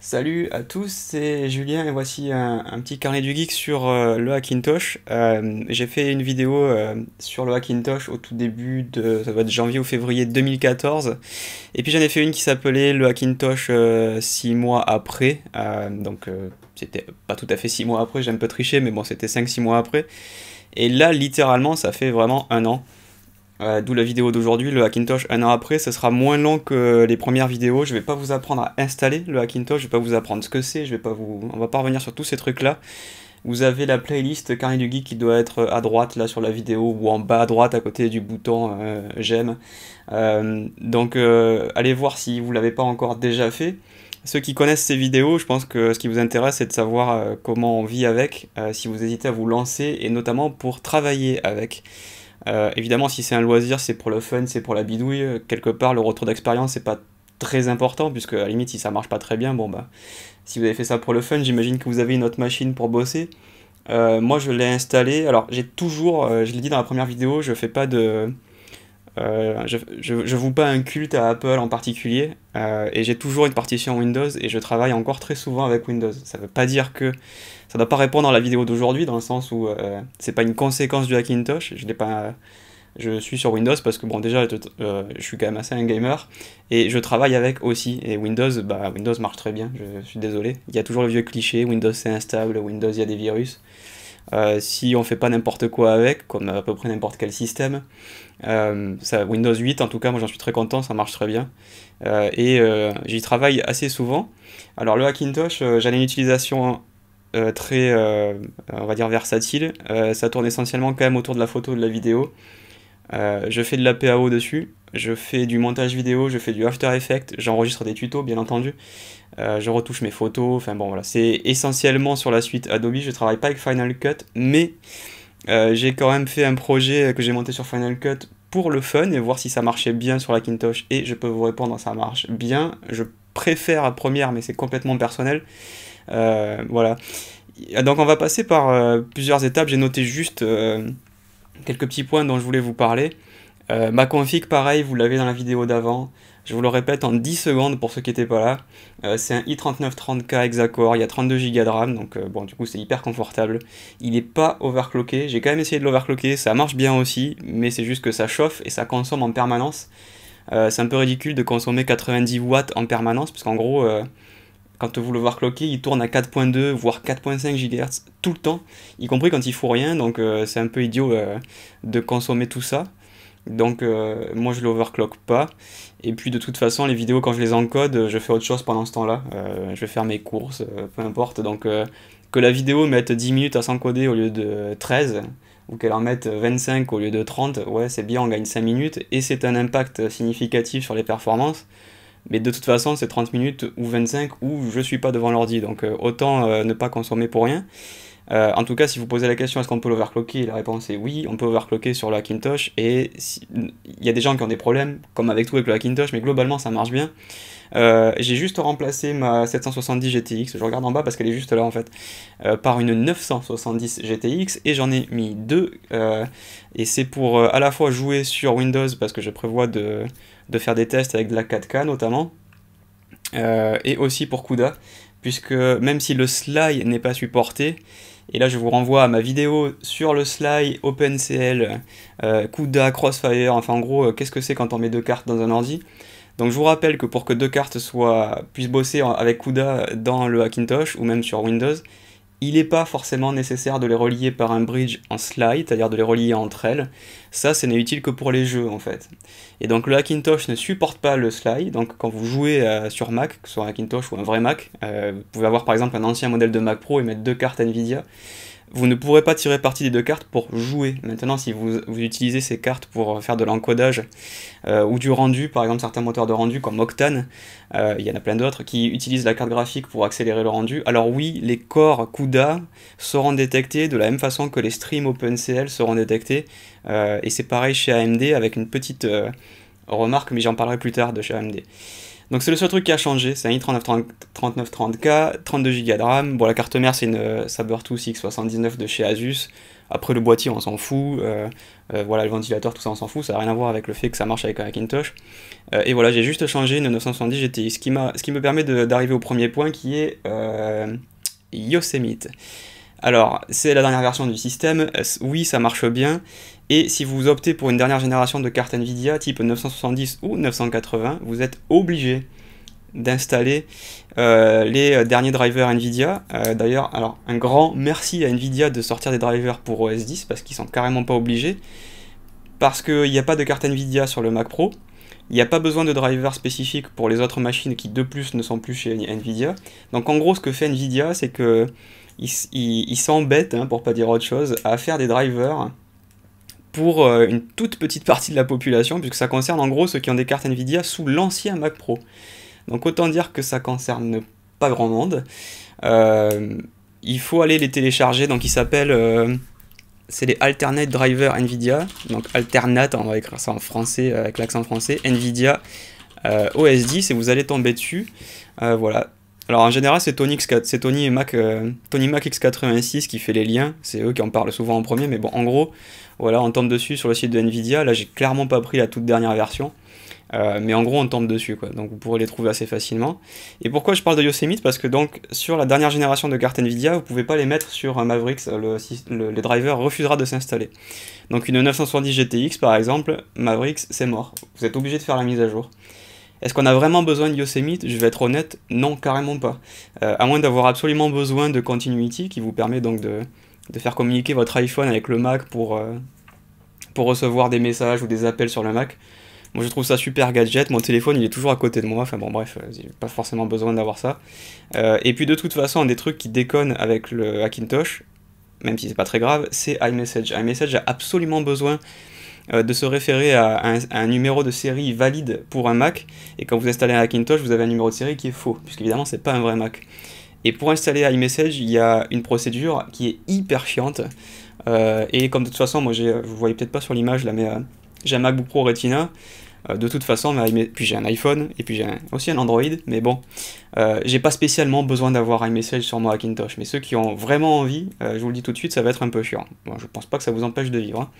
Salut à tous, c'est Julien et voici un, petit carnet du geek sur euh, le Hackintosh. Euh, j'ai fait une vidéo euh, sur le Hackintosh au tout début de ça va être janvier ou février 2014 et puis j'en ai fait une qui s'appelait le Hackintosh 6 mois après. donc c'était pas tout à fait 6 mois après, j'ai un peu triché mais bon c'était 5-6 mois après. Et là littéralement ça fait vraiment un an. Euh, d'où la vidéo d'aujourd'hui, le Hackintosh un an après, ce sera moins long que les premières vidéos. Je vais pas vous apprendre à installer le Hackintosh, je vais pas vous apprendre ce que c'est, je vais pas vous, on va pas revenir sur tous ces trucs là. Vous avez la playlist Carnet du Geek qui doit être à droite là sur la vidéo ou en bas à droite à côté du bouton euh, j'aime. Euh, donc allez voir si vous l'avez pas encore déjà fait. Ceux qui connaissent ces vidéos, je pense que ce qui vous intéresse c'est de savoir comment on vit avec, si vous hésitez à vous lancer et notamment pour travailler avec. Euh, évidemment, si c'est un loisir, c'est pour le fun, c'est pour la bidouille. Quelque part, le retour d'expérience, c'est pas très important, puisque à la limite, si ça marche pas très bien, bon bah, si vous avez fait ça pour le fun, j'imagine que vous avez une autre machine pour bosser. Euh, moi, je l'ai installé. Alors, j'ai toujours, euh, je l'ai dit dans la première vidéo, je fais pas de. Je, je, je vous pas un culte à Apple en particulier, et j'ai toujours une partition Windows, et je travaille encore très souvent avec Windows. Ça veut pas dire que ça ne doit pas répondre à la vidéo d'aujourd'hui, dans le sens où euh, c'est pas une conséquence du Hackintosh. Je pas. Je suis sur Windows parce que bon déjà euh, je suis quand même assez un gamer et je travaille avec aussi et Windows bah Windows marche très bien je suis désolé il y a toujours le vieux cliché Windows c'est instable Windows il y a des virus euh, si on fait pas n'importe quoi avec comme à peu près n'importe quel système ça, Windows 8 en tout cas moi j'en suis très content ça marche très bien et j'y travaille assez souvent alors le Hackintosh j'en ai une utilisation euh, très, euh, on va dire, versatile. Euh, ça tourne essentiellement quand même autour de la photo de la vidéo. Je fais de la PAO dessus, je fais du montage vidéo, je fais du After Effects, j'enregistre des tutos bien entendu, je retouche mes photos, enfin bon voilà, c'est essentiellement sur la suite Adobe, je travaille pas avec Final Cut, mais j'ai quand même fait un projet que j'ai monté sur Final Cut pour le fun et voir si ça marchait bien sur la Kintosh et je peux vous répondre ça marche bien, je préfère à première mais c'est complètement personnel. Euh, voilà. Donc on va passer par euh, plusieurs étapes. J'ai noté juste euh, quelques petits points dont je voulais vous parler. ma config, pareil, vous l'avez dans la vidéo d'avant. Je vous le répète en 10 secondes pour ceux qui n'étaient pas là. c'est un i3930K hexacore, il y a 32 Go de RAM, donc bon, du coup c'est hyper confortable. Il n'est pas overclocké, j'ai quand même essayé de l'overclocker, ça marche bien aussi, mais c'est juste que ça chauffe et ça consomme en permanence. c'est un peu ridicule de consommer 90 watts en permanence, parce qu'en gros, quand vous le l'overclockez, il tourne à 4.2 voire 4.5 GHz tout le temps, y compris quand il faut rien, donc euh, c'est un peu idiot euh, de consommer tout ça. Donc euh, moi je l'overclock pas. Et puis de toute façon les vidéos quand je les encode, je fais autre chose pendant ce temps-là. je vais faire mes courses, peu importe. Donc que la vidéo mette 10 minutes à s'encoder au lieu de 13, ou qu'elle en mette 25 au lieu de 30, ouais c'est bien, on gagne 5 minutes, et c'est un impact significatif sur les performances. Mais de toute façon, c'est 30 minutes ou 25 où je suis pas devant l'ordi. Donc euh, autant euh, ne pas consommer pour rien. Euh, en tout cas, si vous posez la question est-ce qu'on peut l'overclocker, la réponse est oui, on peut overclocker sur le Hackintosh. Et il y a des gens qui ont des problèmes, comme avec tout avec le Hackintosh, mais globalement ça marche bien. j'ai juste remplacé ma 770 GTX, je regarde en bas parce qu'elle est juste là en fait, par une 970 GTX et j'en ai mis deux. et c'est pour à la fois jouer sur Windows parce que je prévois de, de faire des tests avec de la 4K notamment, euh, et aussi pour CUDA, puisque même si le slide n'est pas supporté, et là je vous renvoie à ma vidéo sur le slide OpenCL, euh, CUDA, Crossfire, enfin en gros, euh, qu'est-ce que c'est quand on met deux cartes dans un ordi. Donc je vous rappelle que pour que deux cartes soient, puissent bosser avec CUDA dans le Hackintosh ou même sur Windows, il n'est pas forcément nécessaire de les relier par un bridge en slide, c'est-à-dire de les relier entre elles. Ça, ce n'est utile que pour les jeux en fait. Et donc le Hackintosh ne supporte pas le slide, donc quand vous jouez euh, sur Mac, que ce soit un Hackintosh ou un vrai Mac, euh, vous pouvez avoir par exemple un ancien modèle de Mac Pro et mettre deux cartes Nvidia, vous ne pourrez pas tirer parti des deux cartes pour jouer. Maintenant, si vous, utilisez ces cartes pour faire de l'encodage euh, ou du rendu, par exemple certains moteurs de rendu comme Octane, euh, il y en a plein d'autres qui utilisent la carte graphique pour accélérer le rendu. Alors oui, les corps CUDA seront détectés de la même façon que les streams OpenCL seront détectés. Euh, et c'est pareil chez AMD avec une petite remarque, mais j'en parlerai plus tard de chez AMD. Donc c'est le seul truc qui a changé, c'est un i3930K, 32 Go de RAM. Bon, la carte mère c'est une Sabertooth X79 de chez Asus. Après le boîtier, on s'en fout. voilà, le ventilateur, tout ça, on s'en fout. Ça n'a rien à voir avec le fait que ça marche avec un Macintosh. et voilà, j'ai juste changé une 970 GTX, ce qui, ce qui me permet d'arriver au premier point qui est Yosemite. Alors, c'est la dernière version du système, oui, ça marche bien, et si vous optez pour une dernière génération de cartes Nvidia type 970 ou 980, vous êtes obligé d'installer euh, les derniers drivers Nvidia. Euh, d'ailleurs, alors un grand merci à Nvidia de sortir des drivers pour OS 10 parce qu'ils sont carrément pas obligés. Parce qu'il n'y a pas de carte Nvidia sur le Mac Pro. Il n'y a pas besoin de drivers spécifiques pour les autres machines qui de plus ne sont plus chez Nvidia. Donc en gros, ce que fait Nvidia, c'est que il, s'embête, hein, pour pas dire autre chose, à faire des drivers pour euh, une toute petite partie de la population, puisque ça concerne en gros ceux qui ont des cartes Nvidia sous l'ancien Mac Pro. Donc autant dire que ça concerne pas grand monde. Euh, il faut aller les télécharger, donc ils s'appellent... Euh, c'est les Alternate Driver Nvidia, donc Alternate, on va écrire ça en français avec l'accent français, Nvidia OS 10, et vous allez tomber dessus. voilà, alors en général, c'est Tony, Mac, euh, Tony Mac X86 qui fait les liens, c'est eux qui en parlent souvent en premier, mais bon, en gros, voilà, on tombe dessus sur le site de Nvidia. Là, j'ai clairement pas pris la toute dernière version, euh, mais en gros, on tombe dessus, quoi. Donc vous pourrez les trouver assez facilement. Et pourquoi je parle de Yosemite? Parce que donc, sur la dernière génération de cartes Nvidia, vous pouvez pas les mettre sur un Mavericks, le, les drivers refusera de s'installer. Donc une 970 GTX, par exemple, Mavericks, c'est mort. Vous êtes obligé de faire la mise à jour. Est-ce qu'on a vraiment besoin de Yosemite? Je vais être honnête, non, carrément pas. Euh, à moins d'avoir absolument besoin de Continuity, qui vous permet donc de, faire communiquer votre iPhone avec le Mac pour, euh, pour recevoir des messages ou des appels sur le Mac. Moi je trouve ça super gadget, mon téléphone il est toujours à côté de moi, enfin bon bref, euh, j'ai pas forcément besoin d'avoir ça. et puis de toute façon, un des trucs qui déconne avec le Hackintosh, même si c'est pas très grave, c'est iMessage. iMessage a absolument besoin euh, de se référer à un, numéro de série valide pour un Mac, et quand vous installez un Hackintosh, vous avez un numéro de série qui est faux, puisqu'évidemment c'est pas un vrai Mac. Et pour installer iMessage, il y a une procédure qui est hyper chiante, euh, et comme de toute façon, moi vous voyez peut-être pas sur l'image là, mais euh, j'ai un MacBook Pro Retina, de toute façon, puis j'ai un iPhone, et puis j'ai aussi un Android, mais bon, j'ai pas spécialement besoin d'avoir iMessage sur mon Hackintosh, mais ceux qui ont vraiment envie, je vous le dis tout de suite, ça va être un peu chiant. Bon, je pense pas que ça vous empêche de vivre. Hein.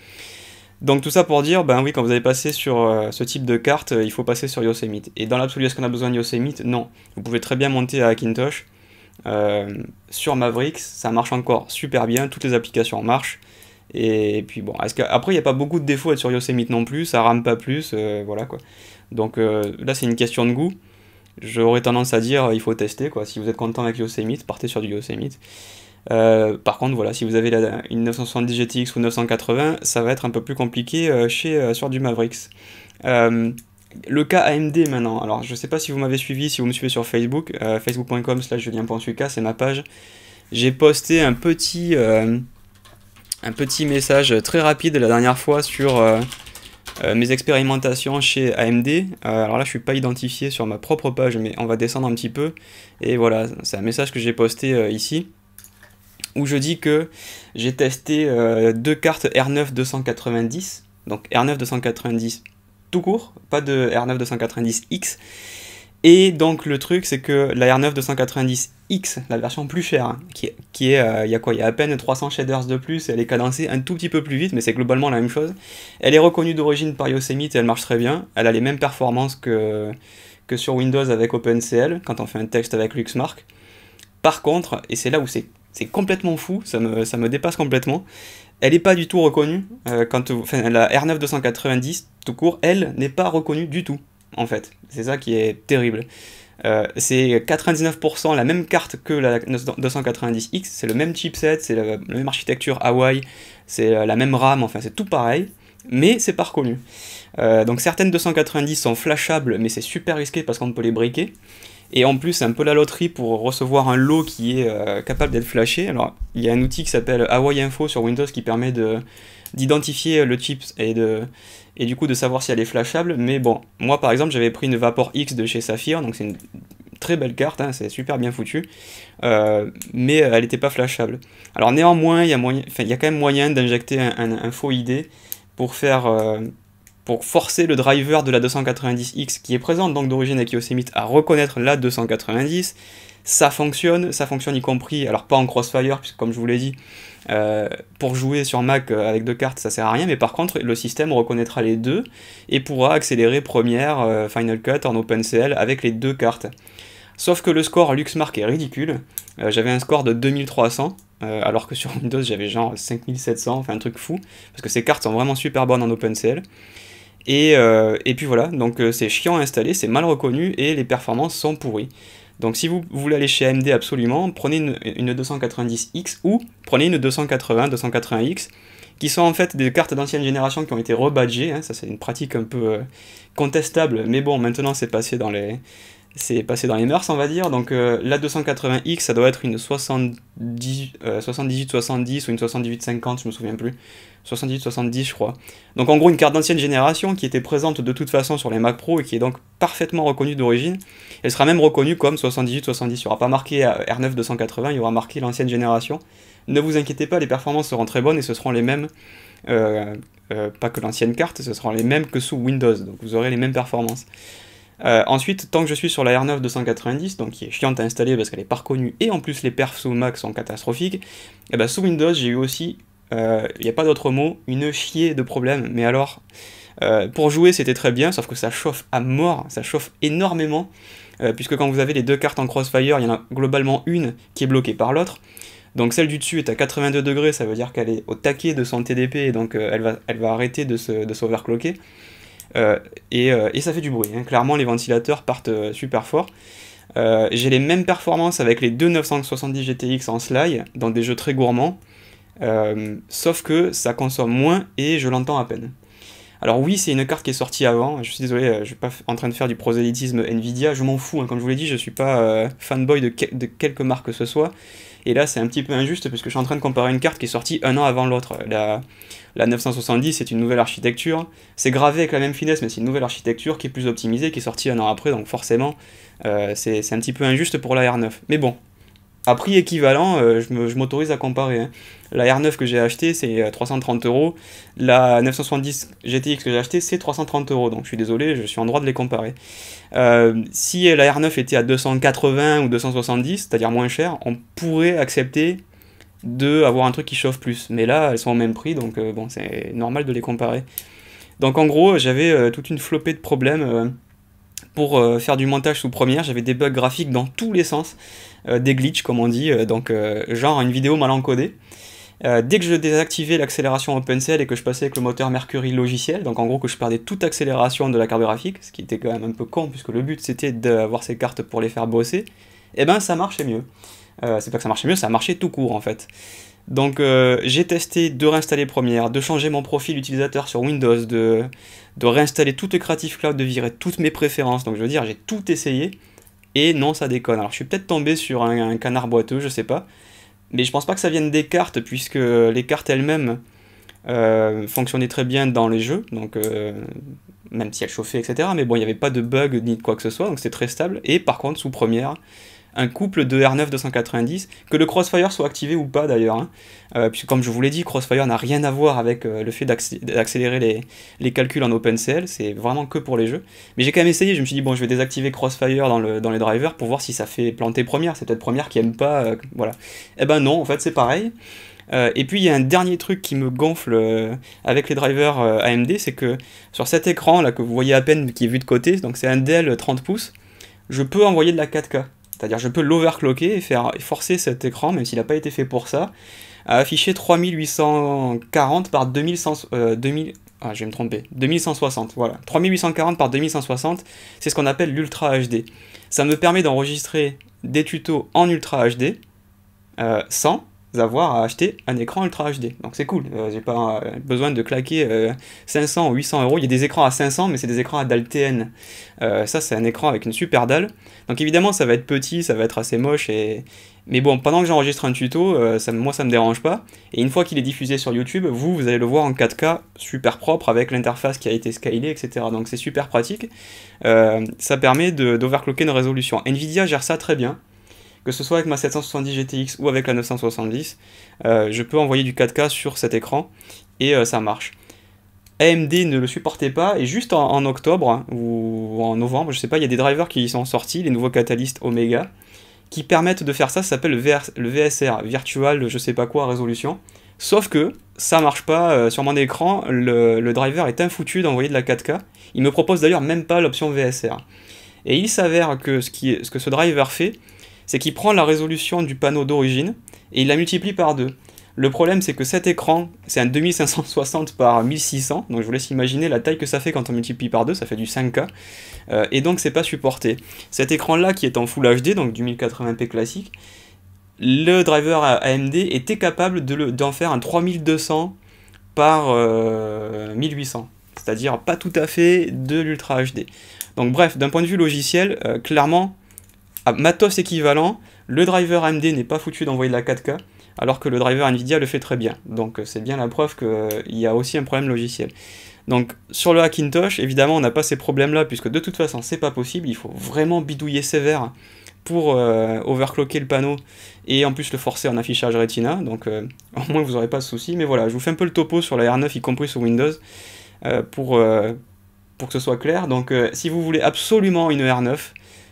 Donc tout ça pour dire, ben oui, quand vous allez passer sur euh, ce type de carte, euh, il faut passer sur Yosemite. Et dans l'absolu, est-ce qu'on a besoin de Yosemite? Non. Vous pouvez très bien monter à Hackintosh. Euh, sur Mavericks, ça marche encore super bien, toutes les applications marchent. Et puis bon, après il n'y a pas beaucoup de défauts à être sur Yosemite non plus, ça rame pas plus, voilà quoi. Donc là c'est une question de goût. J'aurais tendance à dire il faut tester quoi. Si vous êtes content avec Yosemite, partez sur du Yosemite. Euh, par contre, voilà, si vous avez la, une 970 GTX ou 980, ça va être un peu plus compliqué euh, chez, euh, sur du Mavericks. le cas AMD maintenant, alors je sais pas si vous m'avez suivi, si vous me suivez sur Facebook, facebook.com slash c'est ma page. J'ai posté un petit, un petit message très rapide la dernière fois sur mes expérimentations chez AMD. alors là, je suis pas identifié sur ma propre page, mais on va descendre un petit peu. Et voilà, c'est un message que j'ai posté ici où je dis que j'ai testé euh, deux cartes R9 290, donc R9 290 tout court, pas de R9 290X. Et donc le truc c'est que la R9 290X, la version plus chère, hein, qui, est, euh, il y a quoi, il y a à peine 300 shaders de plus, elle est cadencée un tout petit peu plus vite, mais c'est globalement la même chose. Elle est reconnue d'origine par Yosemite et elle marche très bien. Elle a les mêmes performances que, que sur Windows avec OpenCL, quand on fait un texte avec LuxMark. Par contre, et c'est là où c'est c'est complètement fou, ça me, ça me dépasse complètement. Elle n'est pas du tout reconnue. Euh, quand, la R9 290, tout court, elle n'est pas reconnue du tout, en fait. C'est ça qui est terrible. Euh, c'est 99% la même carte que la 290X, c'est le même chipset, c'est la, même architecture Hawaii, c'est la même RAM, enfin c'est tout pareil, mais c'est pas reconnu. Euh, donc certaines 290 sont flashables, mais c'est super risqué parce qu'on peut les briquer. Et en plus, c'est un peu la loterie pour recevoir un lot qui est euh, capable d'être flashé. Alors, il y a un outil qui s'appelle Hawaii Info sur Windows qui permet de d'identifier le chip et de et du coup de savoir si elle est flashable. Mais bon, moi par exemple, j'avais pris une Vapor X de chez Saphir, donc c'est une très belle carte, hein, c'est super bien foutu, euh, mais elle n'était pas flashable. Alors néanmoins, il y a y a quand même moyen d'injecter un, faux ID pour faire euh, pour forcer le driver de la 290X qui est présente donc d'origine avec Yosemite à reconnaître la 290. Ça fonctionne, ça fonctionne y compris, alors pas en crossfire, puisque comme je vous l'ai dit, Euh, pour jouer sur Mac euh, avec deux cartes, ça sert à rien, mais par contre, le système reconnaîtra les deux et pourra accélérer Premiere, euh, Final Cut en OpenCL avec les deux cartes. Sauf que le score LuxMark est ridicule. j'avais un score de 2300, alors que sur Windows j'avais genre 5700, enfin un truc fou, parce que ces cartes sont vraiment super bonnes en OpenCL. Et, et puis voilà, donc c'est chiant à installer, c'est mal reconnu et les performances sont pourries. Donc si vous, voulez aller chez AMD absolument, prenez une, 290X ou prenez une 280, 280X, qui sont en fait des cartes d'ancienne génération qui ont été rebadgées. Hein. ça c'est une pratique un peu euh, contestable, mais bon, maintenant c'est passé dans les, c'est passé dans les mœurs, on va dire. Donc euh, la 280X, ça doit être une 78-70 euh, ou une 78-50, je me souviens plus. 78-70, je crois. Donc en gros, une carte d'ancienne génération qui était présente de toute façon sur les Mac Pro et qui est donc parfaitement reconnue d'origine. Elle sera même reconnue comme 78-70. Il n'y aura pas marqué R9 280, il y aura marqué l'ancienne génération. Ne vous inquiétez pas, les performances seront très bonnes et ce seront les mêmes. Euh, pas que l'ancienne carte, ce seront les mêmes que sous Windows. Donc vous aurez les mêmes performances. Euh, ensuite, tant que je suis sur la R9 290, donc qui est chiante à installer parce qu'elle est pas reconnue et en plus les perfs sous Mac sont catastrophiques, et eh ben sous Windows j'ai eu aussi, il euh, n'y a pas d'autre mot, une chier de problème. Mais alors, euh, pour jouer c'était très bien, sauf que ça chauffe à mort, ça chauffe énormément, puisque quand vous avez les deux cartes en crossfire, il y en a globalement une qui est bloquée par l'autre. Donc celle du dessus est à 82 degrés, ça veut dire qu'elle est au taquet de son TDP, et donc elle, va, arrêter de s'overclocker. De euh, et, ça fait du bruit. Hein. Clairement, les ventilateurs partent euh, super fort. J'ai les mêmes performances avec les deux 970 GTX en slide dans des jeux très gourmands. sauf que ça consomme moins et je l'entends à peine. Alors oui, c'est une carte qui est sortie avant, je suis désolé, je suis pas en train de faire du prosélytisme Nvidia, je m'en fous, hein. comme je vous l'ai dit, je suis pas fanboy de, de, quelque marque que ce soit, et là, c'est un petit peu injuste parce que je suis en train de comparer une carte qui est sortie un an avant l'autre. La, la 970, c'est une nouvelle architecture. C'est gravé avec la même finesse, mais c'est une nouvelle architecture qui est plus optimisée, qui est sortie un an après, donc forcément, euh, c'est un petit peu injuste pour la R9. Mais bon, à prix équivalent, euh, je m'autorise à comparer. Hein. La R9 que j'ai acheté, c'est 330 euh, euros. La 970 GTX que j'ai acheté, c'est 330 euros. Donc je suis désolé, je suis en droit de les comparer. Si la R9 était à 280 ou 270, c'est-à-dire moins cher, on pourrait accepter de avoir un truc qui chauffe plus. Mais là, elles sont au même prix, donc bon, c'est normal de les comparer. Donc en gros, j'avais toute une flopée de problèmes pour faire du montage sous première. J'avais des bugs graphiques dans tous les sens. Euh, des glitches comme on dit, euh, donc euh, genre une vidéo mal encodée. dès que je désactivais l'accélération OpenCL et que je passais avec le moteur Mercury logiciel, donc en gros que je perdais toute accélération de la carte graphique, ce qui était quand même un peu con puisque le but c'était d'avoir ces cartes pour les faire bosser, et eh ben ça marchait mieux. C'est pas que ça marchait mieux, ça marchait tout court en fait. Donc j'ai testé de réinstaller Premiere, de changer mon profil utilisateur sur Windows, de, de réinstaller tout le Creative Cloud, de virer toutes mes préférences. Donc je veux dire, j'ai tout essayé. Et non, ça déconne. Alors je suis peut-être tombé sur un, canard boiteux, je sais pas. Mais je pense pas que ça vienne des cartes, puisque les cartes elles-mêmes euh, fonctionnaient très bien dans les jeux, donc euh, même si elles chauffaient, etc. Mais bon, il n'y avait pas de bug ni de quoi que ce soit, donc c'était très stable. Et par contre, sous première, un couple de R9 290, que le Crossfire soit activé ou pas d'ailleurs, hein. euh, puisque comme je vous l'ai dit, Crossfire n'a rien à voir avec euh, le fait d'accélérer les, calculs en OpenCL, c'est vraiment que pour les jeux. Mais j'ai quand même essayé, je me suis dit, bon, je vais désactiver Crossfire dans, le, dans les drivers pour voir si ça fait planter première, c'est peut-être première qui aime pas, euh, voilà. Eh ben non, en fait c'est pareil. et puis il y a un dernier truc qui me gonfle avec les drivers AMD, c'est que sur cet écran là que vous voyez à peine qui est vu de côté, donc c'est un Dell 30 pouces, je peux envoyer de la 4K. C'est-à-dire je peux l'overclocker et faire forcer cet écran, même s'il n'a pas été fait pour ça, à afficher 3840 par 2100, 2000, euh, ah, je vais me tromper, 2160, voilà. 3840 par 2160, c'est ce qu'on appelle l'Ultra HD. Ça me permet d'enregistrer des tutos en Ultra HD euh, sans avoir à acheter un écran Ultra HD. Donc c'est cool, euh, j'ai pas euh, besoin de claquer 500 euh, ou 800 euros. Il y a des écrans à 500, mais c'est des écrans à dalle TN. ça, c'est un écran avec une super dalle. Donc évidemment, ça va être petit, ça va être assez moche. Et... Mais bon, pendant que j'enregistre un tuto, ça, moi ça me dérange pas. Et une fois qu'il est diffusé sur YouTube, vous, vous allez le voir en 4K super propre avec l'interface qui a été scalée, etc. Donc c'est super pratique. ça permet d'overclocker une résolution. Nvidia gère ça très bien que ce soit avec ma 770 GTX ou avec la 970, euh, je peux envoyer du 4K sur cet écran et euh, ça marche. AMD ne le supportait pas et juste en, octobre ou en novembre, je sais pas, il y a des drivers qui sont sortis, les nouveaux catalystes Omega, qui permettent de faire ça, ça s'appelle le, VSR, Virtual je sais pas quoi résolution. Sauf que ça marche pas euh, sur mon écran, le, driver est infoutu d'envoyer de la 4K. Il me propose d'ailleurs même pas l'option VSR. Et il s'avère que ce que ce driver fait, c'est qu'il prend la résolution du panneau d'origine et il la multiplie par deux. Le problème, c'est que cet écran, c'est un 2560 par 1600, donc je vous laisse imaginer la taille que ça fait quand on multiplie par deux, ça fait du 5K, euh, et donc c'est pas supporté. Cet écran-là, qui est en Full HD, donc du 1080p classique, le driver AMD était capable d'en faire un 3200 par 1800, euh, c'est-à-dire pas tout à fait de l'Ultra HD. Donc bref, d'un point de vue logiciel, euh, clairement, à matos équivalent, le driver AMD n'est pas foutu d'envoyer de la 4K, alors que le driver Nvidia le fait très bien. Donc euh, c'est bien la preuve qu'il y a aussi un problème logiciel. Donc sur le Hackintosh, évidemment, on n'a pas ces problèmes-là, puisque de toute façon, c'est pas possible. Il faut vraiment bidouiller sévère pour euh, overclocker le panneau et en plus le forcer en affichage Retina. Donc euh, au moins vous n'aurez pas de soucis. Mais voilà, je vous fais un peu le topo sur la R9, y compris sur Windows, pour, pour que ce soit clair. Donc si vous voulez absolument une R9,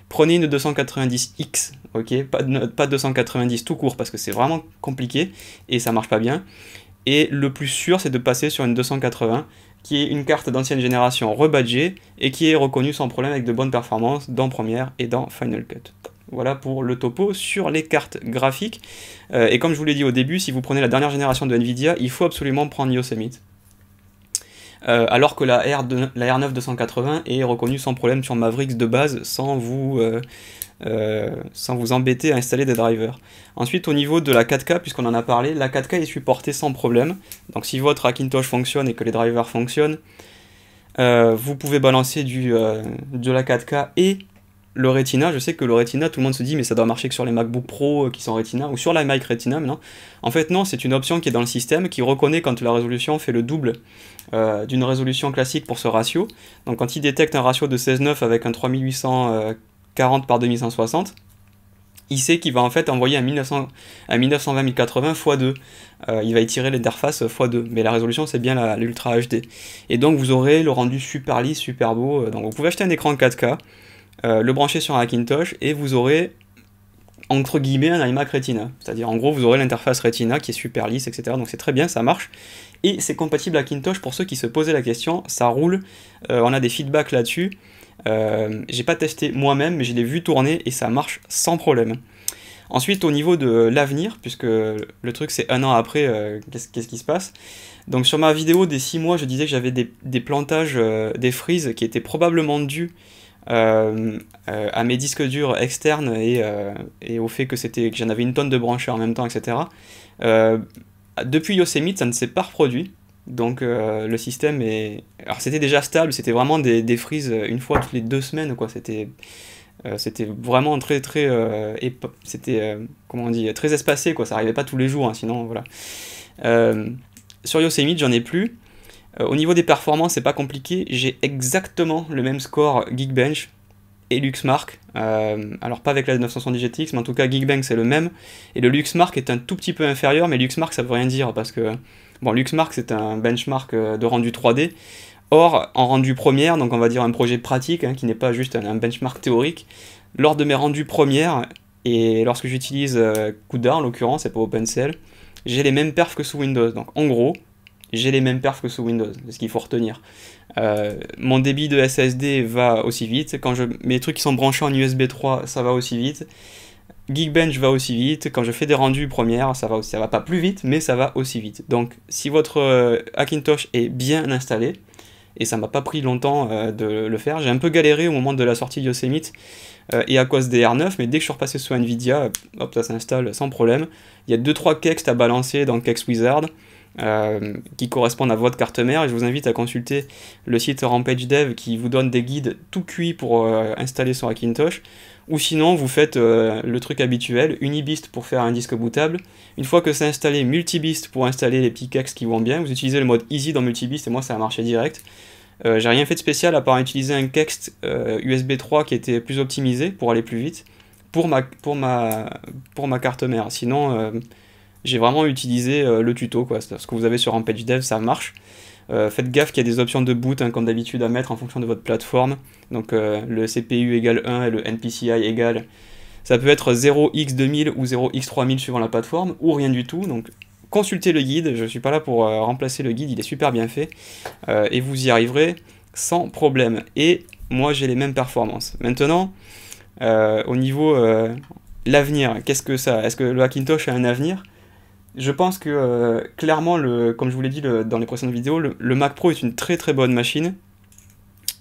prenez une 290X, ok pas, pas 290 tout court parce que c'est vraiment compliqué et ça marche pas bien. Et le plus sûr, c'est de passer sur une 280 qui est une carte d'ancienne génération rebadgée et qui est reconnue sans problème avec de bonnes performances dans Premiere et dans Final Cut. Voilà pour le topo sur les cartes graphiques. Euh, et comme je vous l'ai dit au début, si vous prenez la dernière génération de Nvidia, il faut absolument prendre Yosemite. Euh, alors que la, R la R9 280 est reconnue sans problème sur Mavericks de base, sans vous, euh, euh, sans vous embêter à installer des drivers. Ensuite, au niveau de la 4K, puisqu'on en a parlé, la 4K est supportée sans problème. Donc si votre Hackintosh fonctionne et que les drivers fonctionnent, vous pouvez balancer de la 4K et le Retina, je sais que le Retina, tout le monde se dit, mais ça doit marcher que sur les MacBook Pro euh, qui sont Retina, ou sur la Mic Retina maintenant. En fait, non, c'est une option qui est dans le système, qui reconnaît quand la résolution fait le double euh, d'une résolution classique pour ce ratio. Donc quand il détecte un ratio de 16.9 avec un 3840 par 2160, il sait qu'il va en fait envoyer un, 1900, 1920 1080 x2. il va étirer l'interface x2, mais la résolution c'est bien l'Ultra HD. Et donc vous aurez le rendu super lisse, super beau. Euh, donc vous pouvez acheter un écran 4K, euh, le brancher sur un Hackintosh et vous aurez entre guillemets un iMac Retina. C'est-à-dire en gros vous aurez l'interface Retina qui est super lisse, etc. Donc c'est très bien, ça marche. Et c'est compatible Hackintosh pour ceux qui se posaient la question, ça roule, euh, on a des feedbacks là-dessus. Euh, j'ai pas testé moi-même, mais je l'ai vu tourner et ça marche sans problème. Ensuite, au niveau de l'avenir, puisque le truc c'est un an après, qu'est-ce, qui se passe? Donc sur ma vidéo des 6 mois, je disais que j'avais des, plantages, des frises qui étaient probablement dus euh, euh, à mes disques durs externes et, euh, et au fait que c'était que j'en avais une tonne de brancheurs en même temps, etc. depuis Yosemite, ça ne s'est pas reproduit. Donc le système est... Alors c'était déjà stable, c'était vraiment des, des frises une fois toutes les deux semaines, quoi. C'était... c'était vraiment très très c'était comment on dit très espacé quoi ça arrivait pas tous les jours hein, sinon voilà sur Yosemite j'en ai plus euh, au niveau des performances, c'est pas compliqué. J'ai exactement le même score Geekbench et Luxmark. Euh, alors pas avec la 970 GTX, mais en tout cas Geekbench c'est le même. Et le Luxmark est un tout petit peu inférieur, mais Luxmark ça veut rien dire parce que bon Luxmark c'est un benchmark euh, de rendu 3D. Or en rendu première, donc on va dire un projet pratique hein, qui n'est pas juste un, benchmark théorique, lors de mes rendus premières et lorsque j'utilise CUDA en l'occurrence, c'est pas OpenCL, j'ai les mêmes perfs que sous Windows. Donc en gros, j'ai les mêmes perfs que sous Windows, c'est ce qu'il faut retenir. Euh, mon débit de SSD va aussi vite, quand je, mes trucs qui sont branchés en USB 3, ça va aussi vite. Geekbench va aussi vite, quand je fais des rendus premières, ça va, ça va pas plus vite, mais ça va aussi vite. Donc si votre euh, Hackintosh est bien installé, et ça m'a pas pris longtemps euh, de le faire, j'ai un peu galéré au moment de la sortie de Yosemite, et à cause des R9, mais dès que je suis repassé sous Nvidia, hop, ça s'installe sans problème. Il y a 2-3 kexts à balancer dans Kex Wizard, euh, qui correspondent à votre carte mère et je vous invite à consulter le site Rampage Dev qui vous donne des guides tout cuits pour euh, installer sur Hackintosh ou sinon vous faites euh, le truc habituel, Unibist pour faire un disque bootable. Une fois que c'est installé, Multibist pour installer les kex qui vont bien. Vous utilisez le mode Easy dans Multibist et moi ça a marché direct. J'ai rien fait de spécial à part utiliser un kext USB 3 qui était plus optimisé pour aller plus vite pour ma carte mère. Sinon j'ai vraiment utilisé euh, le tuto, quoi. Ce que vous avez sur un page dev, ça marche. Euh, faites gaffe qu'il y a des options de boot, hein, comme d'habitude, à mettre en fonction de votre plateforme. Donc euh, le CPU égale 1 et le NPCI égale Ça peut être 0x2000 ou 0x3000 suivant la plateforme, ou rien du tout. Donc consultez le guide, je ne suis pas là pour remplacer le guide, il est super bien fait, et vous y arriverez sans problème. Et moi j'ai les mêmes performances. Maintenant, au niveau l'avenir, qu'est-ce que ça Est-ce que le Hackintosh a un avenir? Je pense que clairement, le, comme je vous l'ai dit dans les précédentes vidéos, le, Mac Pro est une très très bonne machine.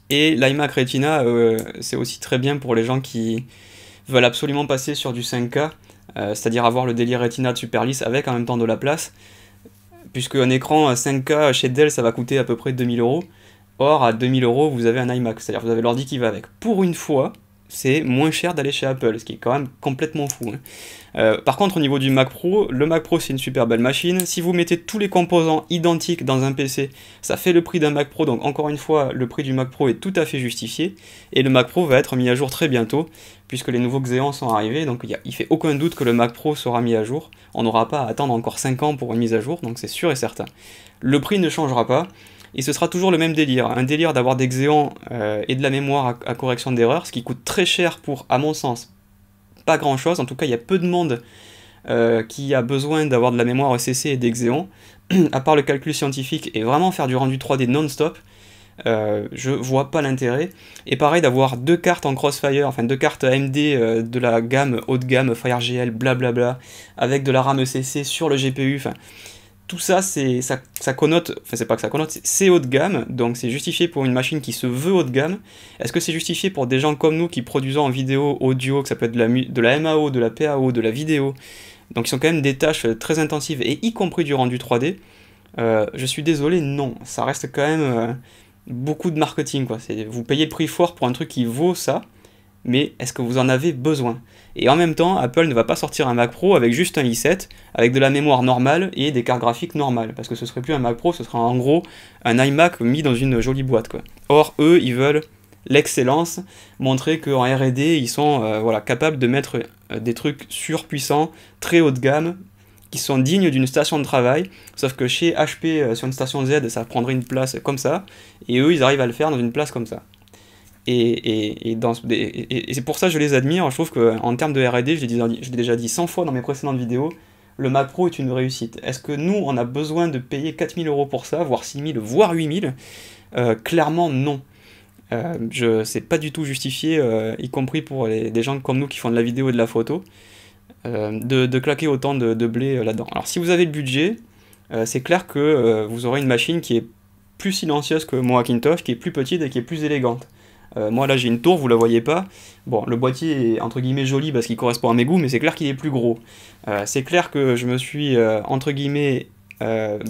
Et l'iMac Retina, c'est aussi très bien pour les gens qui veulent absolument passer sur du 5K euh, c'est-à-dire avoir le délire Retina de super lisse avec en même temps de la place, puisque un écran 5K chez Dell ça va coûter à peu près 2000 euros. Or, à 2000 euros, vous avez un iMac, c'est-à-dire vous avez l'ordi qui va avec. Pour une fois, c'est moins cher d'aller chez Apple, ce qui est quand même complètement fou. Hein. Euh, par contre, au niveau du Mac Pro, le Mac Pro c'est une super belle machine. Si vous mettez tous les composants identiques dans un PC, ça fait le prix d'un Mac Pro. Donc encore une fois, le prix du Mac Pro est tout à fait justifié. Et le Mac Pro va être mis à jour très bientôt, puisque les nouveaux Xeon sont arrivés. Donc il ne fait aucun doute que le Mac Pro sera mis à jour. On n'aura pas à attendre encore 5 ans pour une mise à jour, donc c'est sûr et certain. Le prix ne changera pas. Et ce sera toujours le même délire, un délire d'avoir des Xeon euh, et de la mémoire à, correction d'erreur, ce qui coûte très cher pour, à mon sens, pas grand chose. En tout cas, il y a peu de monde euh, qui a besoin d'avoir de la mémoire ECC et des Xeon, à part le calcul scientifique et vraiment faire du rendu 3D non-stop. Euh, je vois pas l'intérêt. Et pareil d'avoir deux cartes en crossfire, enfin deux cartes AMD de la gamme haut de gamme FireGL, blablabla, avec de la RAM ECC sur le GPU. Enfin, tout ça, c'est ça, ça, connote, enfin c'est pas que ça connote, c'est haut de gamme, donc c'est justifié pour une machine qui se veut haut de gamme. Est-ce que c'est justifié pour des gens comme nous qui produisons en vidéo, audio, que ça peut être de la, de MAO, de la PAO, de la vidéo, donc ils sont quand même des tâches très intensives, et y compris du rendu 3D euh, Je suis désolé, non, ça reste quand même euh, beaucoup de marketing, quoi. Vous payez le prix fort pour un truc qui vaut ça, mais est-ce que vous en avez besoin? Et en même temps, Apple ne va pas sortir un Mac Pro avec juste un i7, avec de la mémoire normale et des cartes graphiques normales, parce que ce serait plus un Mac Pro, ce sera en gros un iMac mis dans une jolie boîte. Or, eux, ils veulent l'excellence, montrer qu'en RD, ils sont euh, voilà, capables de mettre euh, des trucs surpuissants, très haut de gamme, qui sont dignes d'une station de travail, sauf que chez HP, euh, sur une station Z, ça prendrait une place comme ça, et eux, ils arrivent à le faire dans une place comme ça. Et, c'est pour ça que je les admire. Je trouve qu'en termes de RD, je l'ai déjà dit 100 fois dans mes précédentes vidéos, le Mac Pro est une réussite. Est-ce que nous, on a besoin de payer 4000 euros pour ça, voire 6000, voire 8000 euh, Clairement, non. Euh, je pas du tout justifié, euh, y compris pour des gens comme nous qui font de la vidéo et de la photo, euh, de, claquer autant de, de blé là-dedans. Alors si vous avez le budget, c'est clair que vous aurez une machine qui est plus silencieuse que mon Hackintosh, qui est plus petite et qui est plus élégante. Euh, moi là j'ai une tour, vous la voyez pas. Bon, le boîtier est entre guillemets joli parce qu'il correspond à mes goûts, mais c'est clair qu'il est plus gros. Euh, c'est clair que je me suis euh, entre guillemets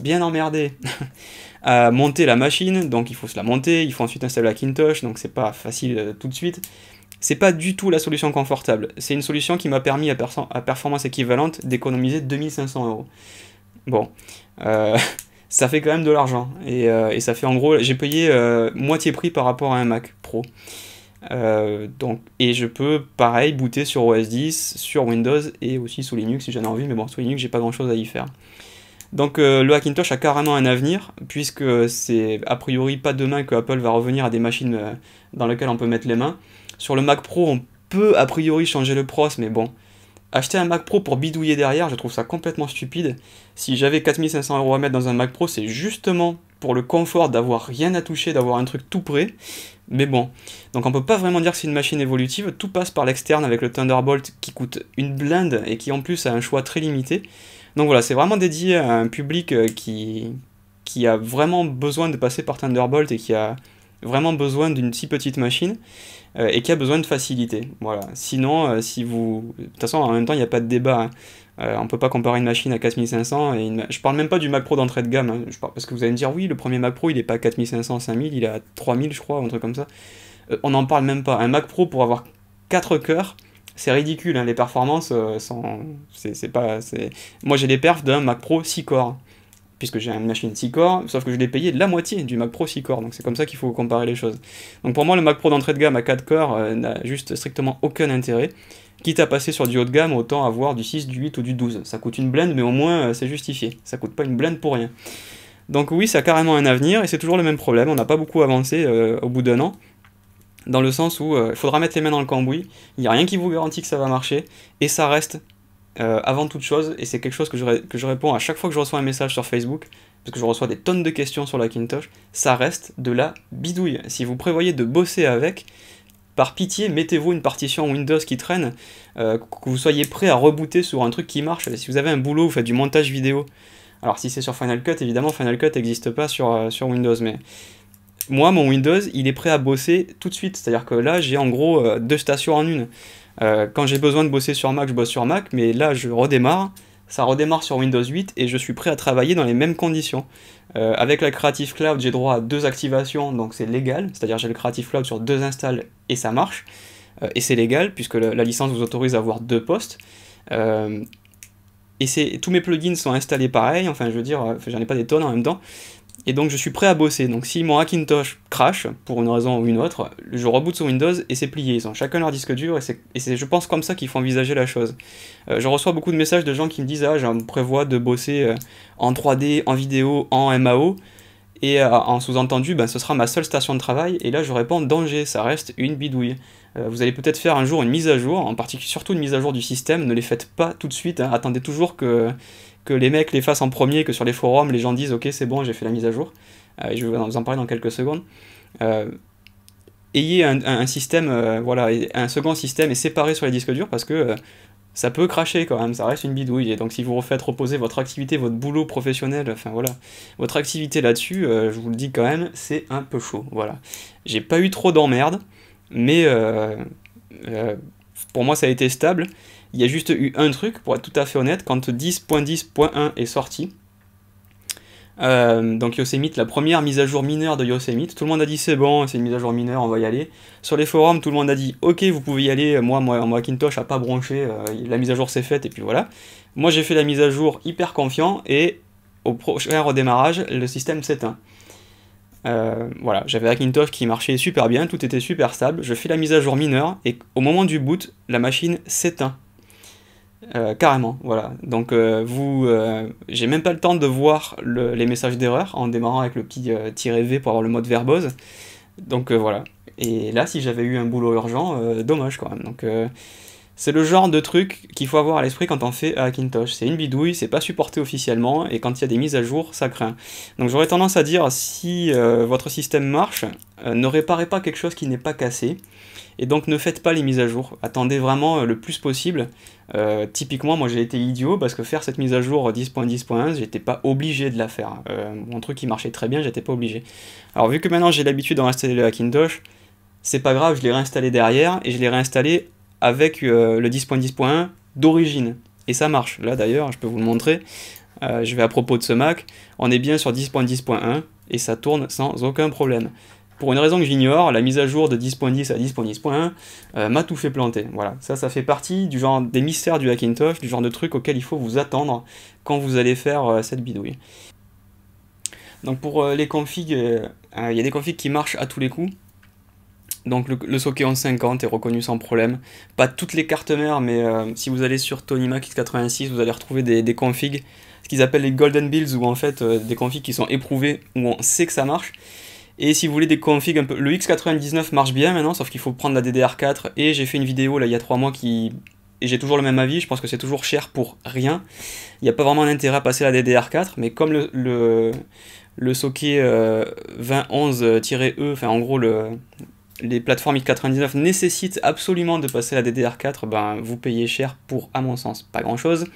bien emmerdé à monter la machine, donc il faut se la monter, il faut ensuite installer la Kintosh, donc c'est pas facile tout de suite. C'est pas du tout la solution confortable. C'est une solution qui m'a permis à, à, performance équivalente d'économiser 2500 euros. Bon, ça fait quand même de l'argent. Et, euh, ça fait en gros, j'ai payé euh, moitié prix par rapport à un Mac Pro. Euh, donc, et je peux pareil booter sur OS 10, sur Windows et aussi sous Linux si j'en ai envie, mais bon, sous Linux j'ai pas grand chose à y faire. Donc le Hackintosh a carrément un avenir, puisque c'est a priori pas demain que Apple va revenir à des machines dans lesquelles on peut mettre les mains. Sur le Mac Pro, on peut a priori changer le pros, mais bon, Acheter un Mac Pro pour bidouiller derrière, je trouve ça complètement stupide. Si j'avais 4500 euros à mettre dans un Mac Pro, c'est justement pour le confort d'avoir rien à toucher, d'avoir un truc tout prêt. Mais bon, donc on peut pas vraiment dire que c'est une machine évolutive, tout passe par l'externe avec le Thunderbolt qui coûte une blinde et qui en plus a un choix très limité. Donc voilà, c'est vraiment dédié à un public euh, qui, qui a vraiment besoin de passer par Thunderbolt et qui a vraiment besoin d'une si petite machine. Euh, et qui a besoin de facilité. Voilà. Sinon, euh, si vous... De toute façon, en même temps, il n'y a pas de débat. Hein. Euh, on peut pas comparer une machine à 4500 et une... je parle même pas du Mac Pro d'entrée de gamme hein. parce que vous allez me dire oui le premier Mac Pro il est pas à 4500 5000 il est à 3000 je crois un truc comme ça on n'en parle même pas un Mac Pro pour avoir 4 cœurs c'est ridicule hein. les performances sont c'est pas moi j'ai des perfs d'un Mac Pro 6 corps puisque j'ai une machine 6 corps, sauf que je l'ai payé la moitié du Mac Pro 6 corps, donc c'est comme ça qu'il faut comparer les choses. Donc pour moi, le Mac Pro d'entrée de gamme à 4 corps euh, n'a juste strictement aucun intérêt. Quitte à passer sur du haut de gamme, autant avoir du 6, du 8 ou du 12. Ça coûte une blende, mais au moins euh, c'est justifié. Ça coûte pas une blende pour rien. Donc oui, ça a carrément un avenir, et c'est toujours le même problème, on n'a pas beaucoup avancé euh, au bout d'un an. dans le sens où il faudra mettre les mains dans le cambouis, il n'y a rien qui vous garantit que ça va marcher, et ça reste avant toute chose, et c'est quelque chose que je, que je réponds à chaque fois que je reçois un message sur Facebook, parce que je reçois des tonnes de questions sur la Kintosh, ça reste de la bidouille. Si vous prévoyez de bosser avec, par pitié, mettez-vous une partition Windows qui traîne, euh, que vous soyez prêt à rebooter sur un truc qui marche. Si vous avez un boulot, vous faites du montage vidéo. Alors si c'est sur Final Cut, évidemment, Final Cut n'existe pas sur, euh, sur Windows, mais moi, mon Windows, il est prêt à bosser tout de suite. C'est-à-dire que là, j'ai en gros euh, deux stations en une. Quand j'ai besoin de bosser sur Mac, je bosse sur Mac, mais là, je redémarre ça redémarre sur Windows 8 et je suis prêt à travailler dans les mêmes conditions. Euh, avec la Creative Cloud, j'ai droit à deux activations, donc c'est légal, c'est-à-dire j'ai le Creative Cloud sur deux installs et ça marche. Euh, et c'est légal puisque la, licence vous autorise à avoir deux postes. Euh, et tous mes plugins sont installés pareil, enfin je veux dire, j'en ai pas des tonnes en même temps. Et donc je suis prêt à bosser. Donc si mon Hackintosh crash, pour une raison ou une autre, je reboot sur Windows et c'est plié. Ils ont chacun leur disque dur et c'est je pense comme ça qu'il faut envisager la chose. Euh, je reçois beaucoup de messages de gens qui me disent Ah, je prévois de bosser euh, en 3D, en vidéo, en MAO. Et euh, en sous-entendu, ben, ce sera ma seule station de travail. Et là, je réponds danger, ça reste une bidouille. vous allez peut-être faire un jour une mise à jour, en particulier surtout une mise à jour du système. Ne les faites pas tout de suite. Hein. Attendez toujours que que les mecs les fassent en premier, que sur les forums, les gens disent ok c'est bon, j'ai fait la mise à jour. Euh, et je vais vous en parler dans quelques secondes. Euh, ayez un, système, euh, voilà, un second système et séparé sur les disques durs parce que ça peut cracher quand même, ça reste une bidouille. Et donc si vous refaites reposer votre activité, votre boulot professionnel, enfin voilà, votre activité là-dessus, je vous le dis quand même, c'est un peu chaud. Voilà. J'ai pas eu trop d'emmerdes, mais pour moi ça a été stable. Il y a juste eu un truc, pour être tout à fait honnête, quand 10.10.1 est sorti. Euh, donc Yosemite, la première mise à jour mineure de Yosemite, tout le monde a dit c'est bon, c'est une mise à jour mineure, on va y aller. Sur les forums, tout le monde a dit ok, vous pouvez y aller, moi, moi, Macintosh a pas bronché, euh, la mise à jour s'est faite, et puis voilà. Moi j'ai fait la mise à jour hyper confiant, et au prochain redémarrage, le système s'éteint. Euh, voilà, j'avais Macintosh qui marchait super bien, tout était super stable, je fais la mise à jour mineure, et au moment du boot, la machine s'éteint. Euh, carrément, voilà. Donc euh, vous, euh, j'ai même pas le temps de voir les messages d'erreur en démarrant avec le petit tiret V pour avoir le mode verbose. Donc voilà. Et là, si j'avais eu un boulot urgent, dommage quand même. Donc c'est le genre de truc qu'il faut avoir à l'esprit quand on fait Hackintosh. C'est une bidouille, c'est pas supporté officiellement, et quand il y a des mises à jour, ça craint. Donc j'aurais tendance à dire, si votre système marche, ne réparez pas quelque chose qui n'est pas cassé, et donc ne faites pas les mises à jour. Attendez vraiment le plus possible. Euh, typiquement, moi j'ai été idiot parce que faire cette mise à jour 10.10.1, j'étais pas obligé de la faire. Euh, mon truc qui marchait très bien, j'étais pas obligé. Alors vu que maintenant j'ai l'habitude d'en installer le Hackintosh, c'est pas grave, je l'ai réinstallé derrière et je l'ai réinstallé avec euh, le 10.10.1 d'origine. Et ça marche. Là d'ailleurs, je peux vous le montrer. je vais à propos de ce Mac, on est bien sur 10.10.1 et ça tourne sans aucun problème pour une raison que j'ignore, la mise à jour de 10.10 à 10.10.1 euh, m'a tout fait planter. Voilà, ça, fait partie du genre des mystères du Hackintosh, du genre de truc auquel il faut vous attendre quand vous allez faire euh, cette bidouille. Donc pour euh, les configs, il y a des configs qui marchent à tous les coups. Donc le, socket 1150 est reconnu sans problème. Pas toutes les cartes mères, mais si vous allez sur Tony Mac X86, vous allez retrouver des, des configs, ce qu'ils appellent les golden builds, ou en fait des configs qui sont éprouvés, où on sait que ça marche. Et si vous voulez des configs un peu... Le X99 marche bien maintenant, sauf qu'il faut prendre la DDR4. Et j'ai fait une vidéo là il y a 3 mois qui... Et j'ai toujours le même avis, je pense que c'est toujours cher pour rien. Il n'y a pas vraiment d'intérêt à passer la DDR4, mais comme le, le, le socket 2011-E, euh, enfin en gros le, les plateformes X99 nécessitent absolument de passer la DDR4, ben vous payez cher pour, à mon sens, pas grand chose.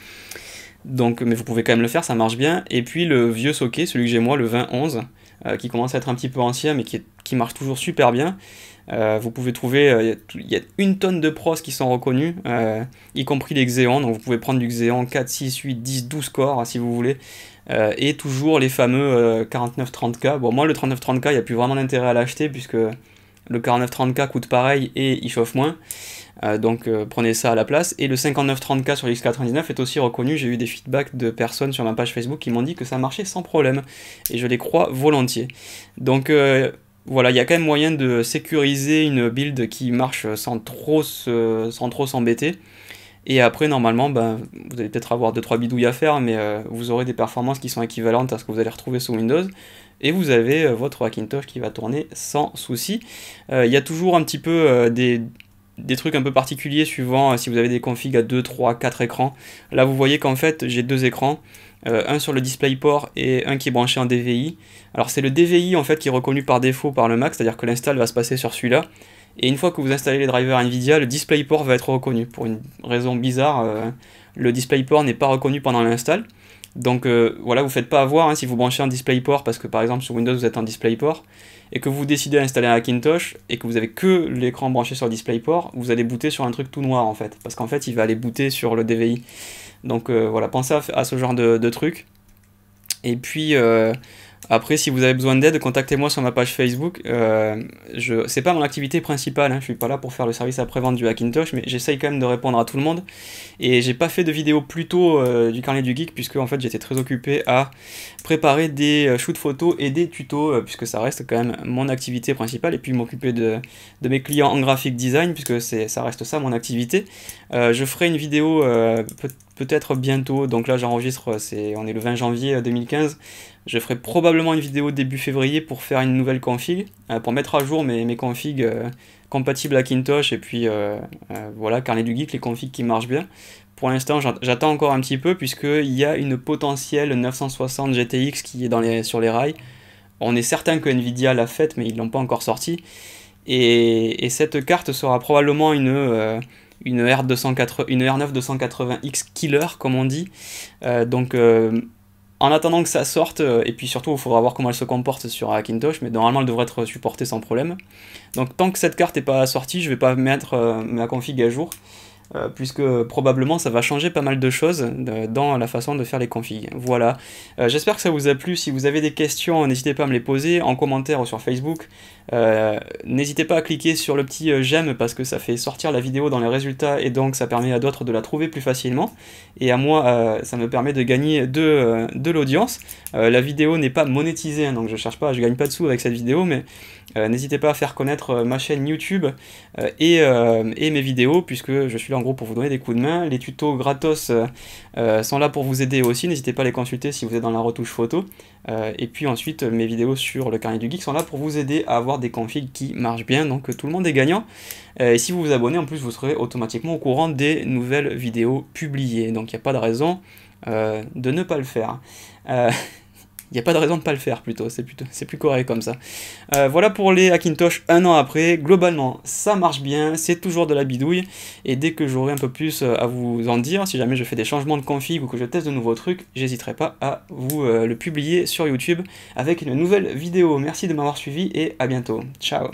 Donc, mais vous pouvez quand même le faire, ça marche bien. Et puis le vieux socket, celui que j'ai moi, le 2011, euh, qui commence à être un petit peu ancien, mais qui, marche toujours super bien. Euh, vous pouvez trouver, euh, il y, a une tonne de pros qui sont reconnus, y compris les Xeon, donc vous pouvez prendre du Xeon 4, 6, 8, 10, 12 corps si vous voulez, et toujours les fameux 49-30K. Bon, moi le 39-30K, il n'y a plus vraiment d'intérêt à l'acheter puisque le 49-30K coûte pareil et il chauffe moins. Euh, donc euh, prenez ça à la place. Et le 5930K sur l'X99 est aussi reconnu. J'ai eu des feedbacks de personnes sur ma page Facebook qui m'ont dit que ça marchait sans problème. Et je les crois volontiers. Donc euh, voilà, il y a quand même moyen de sécuriser une build qui marche sans trop s'embêter. Et après, normalement, ben, vous allez peut-être avoir 2-3 bidouilles à faire, mais vous aurez des performances qui sont équivalentes à ce que vous allez retrouver sous Windows. et vous avez votre Hackintosh qui va tourner sans souci. Il y a toujours un petit peu des, des trucs un peu particuliers suivant si vous avez des configs à 2, 3, 4 écrans. Là vous voyez qu'en fait j'ai deux écrans. Euh, un sur le DisplayPort et un qui est branché en DVI. Alors c'est le DVI en fait qui est reconnu par défaut par le Mac, c'est-à-dire que l'install va se passer sur celui-là. Et une fois que vous installez les drivers Nvidia, le DisplayPort va être reconnu. Pour une raison bizarre, euh, le DisplayPort n'est pas reconnu pendant l'install. Donc euh, voilà, vous faites pas avoir hein, si vous branchez un DisplayPort, parce que par exemple sur Windows vous êtes en DisplayPort, et que vous décidez d'installer un Hackintosh, et que vous avez que l'écran branché sur DisplayPort, vous allez booter sur un truc tout noir en fait. Parce qu'en fait il va aller booter sur le DVI. Donc euh, voilà, pensez à, ce genre de, de truc. Et puis, euh, après, si vous avez besoin d'aide, contactez-moi sur ma page Facebook. Euh, je, c'est pas mon activité principale, hein, je suis pas là pour faire le service après-vente du Hackintosh, mais j'essaye quand même de répondre à tout le monde. Et j'ai pas fait de vidéo plus tôt euh, du carnet du geek, puisque en fait j'étais très occupé à préparer des euh, shoots photos et des tutos, euh, puisque ça reste quand même mon activité principale, et puis m'occuper de, de, mes clients en graphic design, puisque c'est, ça reste ça mon activité. je ferai une vidéo peut-être bientôt, donc là j'enregistre, c'est, on est le 20 janvier 2015. Je ferai probablement une vidéo début février pour faire une nouvelle config, pour mettre à jour mes, configs compatible à Kintosh et puis euh, euh, voilà, carnet du geek, les configs qui marchent bien. Pour l'instant, j'attends encore un petit peu puisqu'il y a une potentielle 960 GTX qui est sur les rails. On est certain que Nvidia l'a faite, mais ils l'ont pas encore sortie. Et, cette carte sera probablement une, euh, une, R280, une R9 280X killer, comme on dit. donc en attendant que ça sorte, euh, et puis surtout, il faudra voir comment elle se comporte sur Hackintosh, mais normalement, elle devrait être supportée sans problème. Donc tant que cette carte n'est pas sortie, je ne vais pas mettre euh, ma config à jour. Euh, puisque probablement ça va changer pas mal de choses dans la façon de faire les configs. Voilà, j'espère que ça vous a plu. Si vous avez des questions, n'hésitez pas à me les poser en commentaire ou sur Facebook. Euh, n'hésitez pas à cliquer sur le petit j'aime parce que ça fait sortir la vidéo dans les résultats et donc ça permet à d'autres de la trouver plus facilement. Et à moi, ça me permet de gagner de, l'audience. la vidéo n'est pas monétisée, hein, donc je cherche pas, je gagne pas de sous avec cette vidéo, mais euh, n'hésitez pas à faire connaître euh, ma chaîne YouTube euh, et, mes vidéos, puisque je suis là en gros pour vous donner des coups de main. Les tutos gratos sont là pour vous aider aussi, n'hésitez pas à les consulter si vous êtes dans la retouche photo. Et puis ensuite, mes vidéos sur le carnet du geek sont là pour vous aider à avoir des configs qui marchent bien, donc tout le monde est gagnant. et si vous vous abonnez, en plus, vous serez automatiquement au courant des nouvelles vidéos publiées, donc il n'y a pas de raison de ne pas le faire. Il n'y a pas de raison de ne pas le faire plutôt, c'est plutôt c'est plus correct comme ça. Euh, voilà pour les Hackintosh un an après. Globalement, ça marche bien, c'est toujours de la bidouille. Et dès que j'aurai un peu plus euh, à vous en dire, si jamais je fais des changements de config ou que je teste de nouveaux trucs, j'hésiterai pas à vous euh, le publier sur YouTube avec une nouvelle vidéo. Merci de m'avoir suivi et à bientôt. Ciao